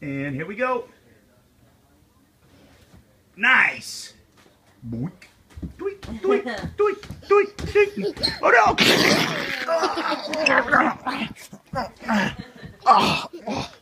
And here we go. Nice. Boink. Doink, doink, doink, doink, doink. Oh no! Oh,